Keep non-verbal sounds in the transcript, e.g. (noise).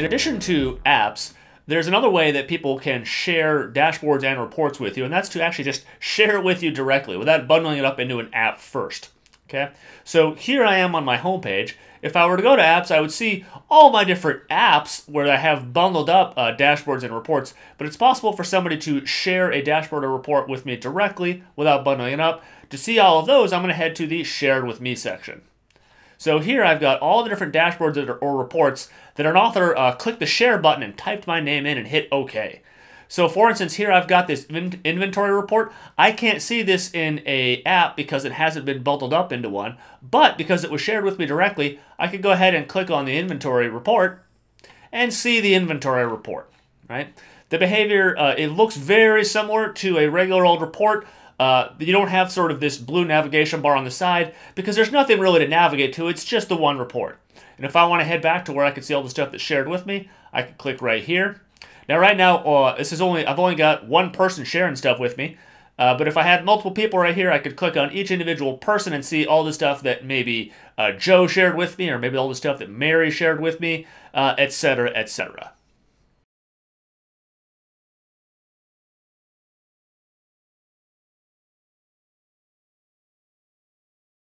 In addition to apps, there's another way that people can share dashboards and reports with you, and that's to actually just (laughs) share it with you directly without bundling it up into an app first. Okay, so here I am on my homepage. If I were to go to apps, I would see all my different apps where I have bundled up uh, dashboards and reports, but it's possible for somebody to share a dashboard or report with me directly without bundling it up. To see all of those, I'm going to head to the Shared With Me section. So here I've got all the different dashboards or reports that an author uh, clicked the Share button and typed my name in and hit OK. So for instance, here I've got this inventory report. I can't see this in a app because it hasn't been bundled up into one, but because it was shared with me directly, I could go ahead and click on the inventory report and see the inventory report, right? The behavior, uh, it looks very similar to a regular old report. Uh, you don't have sort of this blue navigation bar on the side because there's nothing really to navigate to. It's just the one report. And if I want to head back to where I can see all the stuff that's shared with me, I can click right here now, right now, uh, this is only I've only got one person sharing stuff with me. Uh, but if I had multiple people right here, I could click on each individual person and see all the stuff that maybe uh, Joe shared with me, or maybe all the stuff that Mary shared with me, etc., uh, etc.